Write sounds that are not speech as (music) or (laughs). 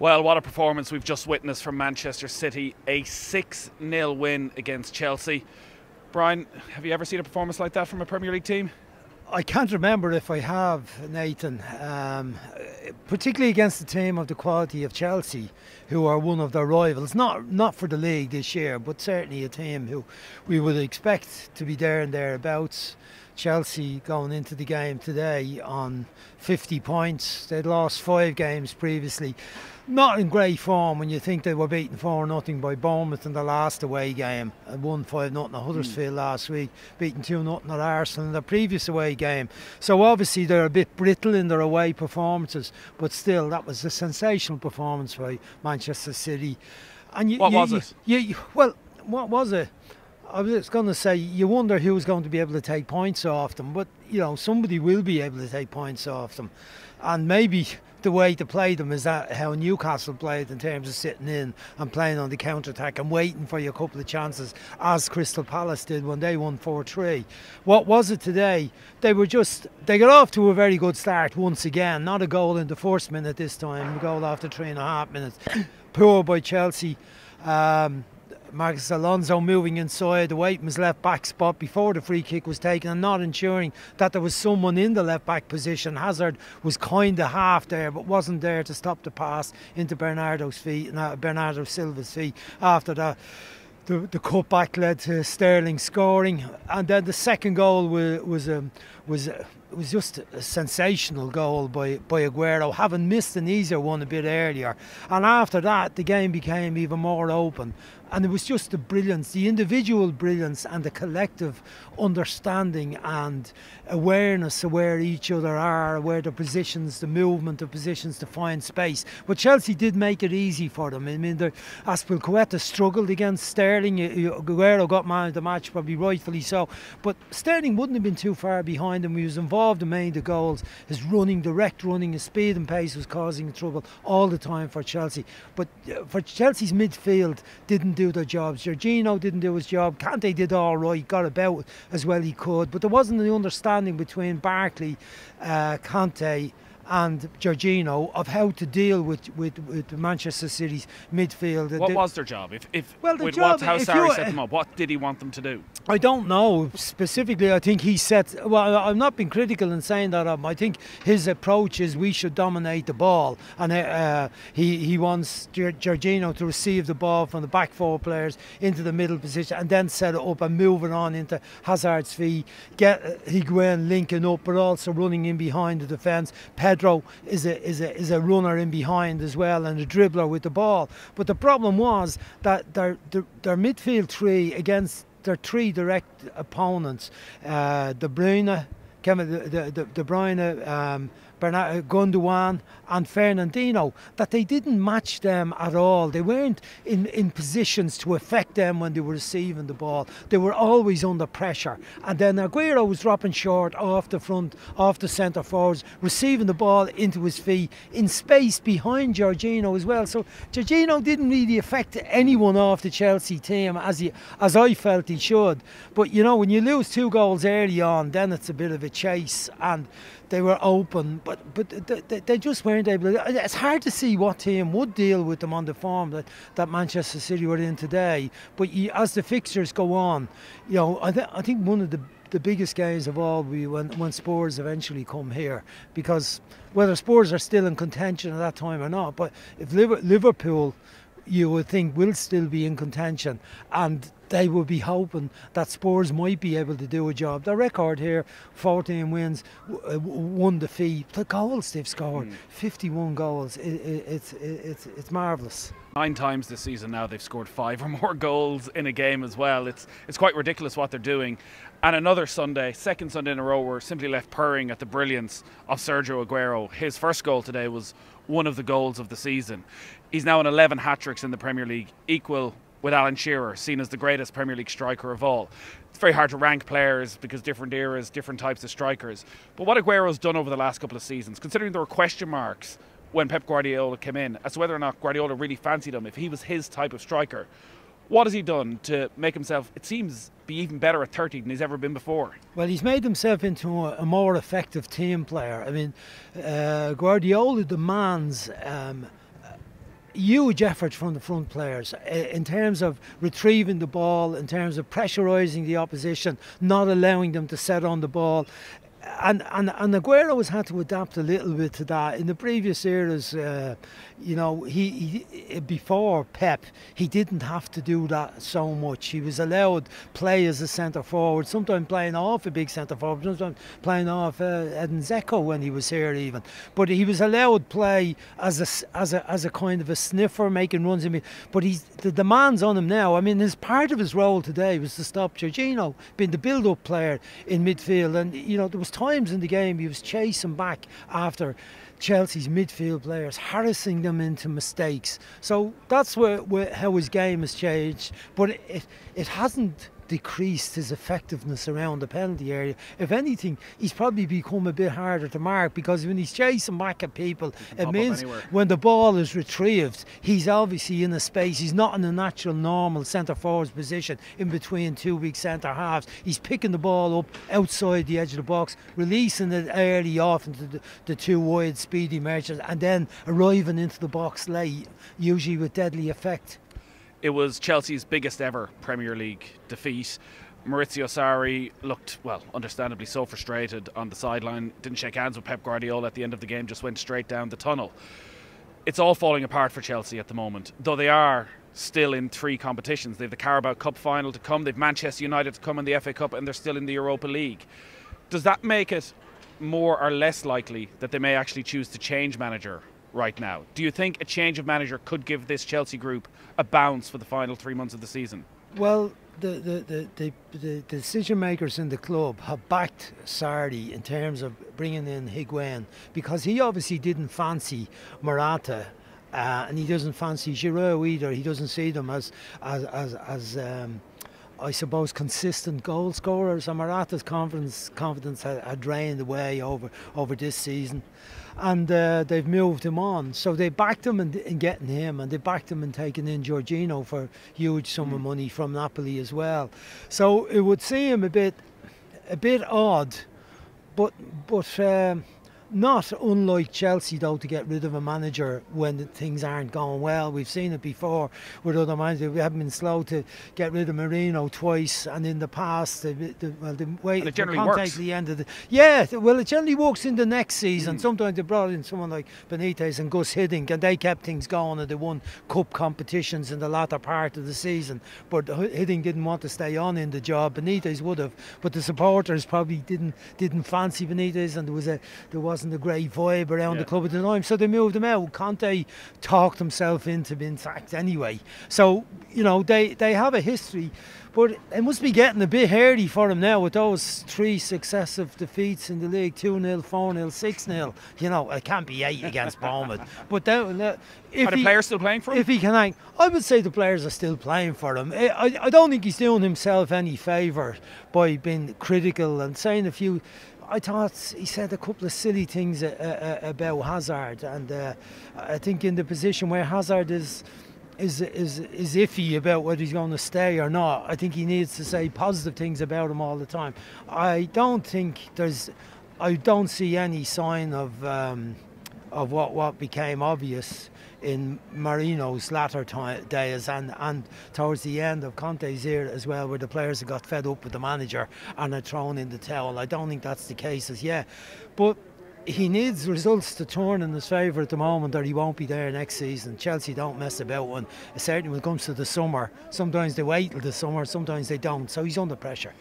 Well, what a performance we've just witnessed from Manchester City. A 6 0 win against Chelsea. Brian, have you ever seen a performance like that from a Premier League team? I can't remember if I have, Nathan, um, particularly against the team of the quality of Chelsea, who are one of their rivals. Not not for the league this year, but certainly a team who we would expect to be there and thereabouts. Chelsea going into the game today on 50 points. They'd lost five games previously. Not in great form when you think they were beaten 4 nothing by Bournemouth in the last away game and won 5 nothing at Huddersfield mm. last week, beaten 2 nothing at Arsenal in the previous away game. So obviously they're a bit brittle in their away performances, but still that was a sensational performance by Manchester City. And you, what you, was it? You, well, what was it? I was going to say, you wonder who's going to be able to take points off them, but you know somebody will be able to take points off them, and maybe the way to play them is that how Newcastle played in terms of sitting in and playing on the counter attack and waiting for your couple of chances, as Crystal Palace did when they won 4 3. What was it today? They were just, they got off to a very good start once again. Not a goal in the first minute this time, a goal after three and a half minutes. (coughs) Poor by Chelsea. Um, Marcos Alonso moving inside the Waitman's left back spot before the free kick was taken and not ensuring that there was someone in the left back position. Hazard was kind of half there but wasn't there to stop the pass into Bernardo's feet and uh, Bernardo Silva's feet after that. The, the cutback led to Sterling scoring, and then the second goal was was um, was uh, was just a sensational goal by by Aguero, having missed an easier one a bit earlier. And after that, the game became even more open and it was just the brilliance, the individual brilliance, and the collective understanding and awareness of where each other are, where the positions, the movement of positions to find space. But Chelsea did make it easy for them. I mean, the, Azpilicueta struggled against Sterling. Aguero got man of the match, probably rightfully so. But Sterling wouldn't have been too far behind him. He was involved in many of the goals. His running, direct running, his speed and pace was causing trouble all the time for Chelsea. But uh, for Chelsea's midfield, didn't do their jobs. Jorginho didn't do his job. Kante did all right, got about as well he could. But there wasn't an understanding between Barkley, uh, Kante, and Jorginho of how to deal with, with, with Manchester City's midfield. What was their job? If, if well, the with job, what, how Sarri set them up, what did he want them to do? I don't know specifically. I think he set. Well, I'm not being critical in saying that. Um, I think his approach is we should dominate the ball, and uh, he he wants Jorginho to receive the ball from the back four players into the middle position, and then set it up and move it on into Hazard's feet, get Higuain linking up, but also running in behind the defence. Pedro Pedro is a, is a, is a runner in behind as well and a dribbler with the ball. But the problem was that their, their, their midfield three against their three direct opponents, uh, De Bruyne, Kevin, De, De, De, Bruyne, um, Bernard, uh, Gundogan and Fernandinho, that they didn't match them at all. They weren't in, in positions to affect them when they were receiving the ball. They were always under pressure. And then Aguero was dropping short off the front, off the centre forwards, receiving the ball into his feet in space behind Jorginho as well. So Jorginho didn't really affect anyone off the Chelsea team as he as I felt he should. But you know, when you lose two goals early on, then it's a bit of a chase and they were open, but but they, they just weren't able. To, it's hard to see what team would deal with them on the form that, that Manchester City were in today. But you, as the fixtures go on, you know, I, th- I think one of the the biggest games of all will be when, when Spurs eventually come here because whether Spurs are still in contention at that time or not, but if Liverpool you would think will still be in contention and they would be hoping that Spurs might be able to do a job. The record here 14 wins, uh, one defeat. The goals they've scored mm. 51 goals. It, it, it's, it, it's, it's marvellous. Nine times this season now they've scored five or more (laughs) goals in a game as well. It's it's quite ridiculous what they're doing. And another Sunday, second Sunday in a row, we're simply left purring at the brilliance of Sergio Aguero. His first goal today was one of the goals of the season. He's now on 11 hat tricks in the Premier League, equal with Alan Shearer, seen as the greatest Premier League striker of all. It's very hard to rank players because different eras, different types of strikers. But what Aguero's done over the last couple of seasons, considering there were question marks when Pep Guardiola came in as to whether or not Guardiola really fancied him, if he was his type of striker, what has he done to make himself, it seems, be even better at 30 than he's ever been before? Well, he's made himself into a, more effective team player. I mean, uh, Guardiola demands um, huge effort from the front players uh, in terms of retrieving the ball, in terms of pressurising the opposition, not allowing them to set on the ball and, and and Aguero has had to adapt a little bit to that. In the previous eras, uh, you know, he, he, before Pep, he didn't have to do that so much. He was allowed play as a centre forward, sometimes playing off a big centre forward, sometimes playing off uh, Edin Dzeko when he was here even. But he was allowed play as a as a as a kind of a sniffer, making runs. In but he's the demands on him now. I mean, his part of his role today was to stop Jorginho being the build-up player in midfield, and you know there was times in the game he was chasing back after Chelsea's midfield players, harassing them into mistakes. So that's where, where how his game has changed. But it, it hasn't decreased his effectiveness around the penalty area. If anything, he's probably become a bit harder to mark because when he's chasing back at people, it means when the ball is retrieved, he's obviously in a space. He's not in a natural, normal centre forward's position in between two big centre halves. He's picking the ball up outside the edge of the box, releasing it early off into the, the two wide, speedy merchants, and then arriving into the box late, usually with deadly effect. It was Chelsea's biggest ever Premier League defeat. Maurizio Sarri looked, well, understandably so frustrated on the sideline. Didn't shake hands with Pep Guardiola at the end of the game, just went straight down the tunnel. It's all falling apart for Chelsea at the moment, though they are still in three competitions. They have the Carabao Cup final to come, they've Manchester United to come in the FA Cup, and they're still in the Europa League. Does that make it more or less likely that they may actually choose to change manager right now. Do you think a change of manager could give this Chelsea group a bounce for the final three months of the season? Well, the, the, the, the, decision makers in the club have backed Sarri in terms of bringing in Higuain because he obviously didn't fancy Morata uh, and he doesn't fancy Giroud either. He doesn't see them as as as, as um, I suppose consistent goal scorers. And Morata's confidence confidence had, had drained away over over this season, and uh, they've moved him on. So they backed him in, in, getting him, and they backed him in taking in Jorginho for huge sum of mm. money from Napoli as well. So it would seem a bit a bit odd, but but. Um, not unlike Chelsea, though, to get rid of a manager when things aren't going well. We've seen it before with other managers. We haven't been slow to get rid of Mourinho twice, and in the past, the, the, well, the way it generally works. the end of the yeah, well, it generally works in the next season. Mm. Sometimes they brought in someone like Benitez and Gus Hiddink, and they kept things going, and they won cup competitions in the latter part of the season. But Hiddink didn't want to stay on in the job. Benitez would have, but the supporters probably didn't didn't fancy Benitez, and there was a there was wasn't a great vibe around yeah. the club at the time, so they moved him out. Conte talked himself into being sacked anyway. So, you know, they, they have a history, but it must be getting a bit hairy for him now with those three successive defeats in the league 2 0, 4 0, 6 0. You know, it can't be eight against (laughs) Bournemouth. But that, if are the he, players still playing for him? If he can hang, I would say the players are still playing for him. I, I don't think he's doing himself any favour by being critical and saying a few I thought he said a couple of silly things about Hazard, and uh, I think in the position where Hazard is. Is, is is iffy about whether he's going to stay or not. I think he needs to say positive things about him all the time. I don't think there's, I don't see any sign of um, of what what became obvious in Mourinho's latter time, days and, and towards the end of Conte's era as well, where the players got fed up with the manager and are thrown in the towel. I don't think that's the case as yet. But he needs results to turn in his favour at the moment or he won't be there next season. Chelsea don't mess about when certainly when it comes to the summer. Sometimes they wait till the summer, sometimes they don't. So he's under pressure.